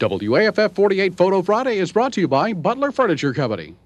WAFF 48 Photo Friday is brought to you by Butler Furniture Company.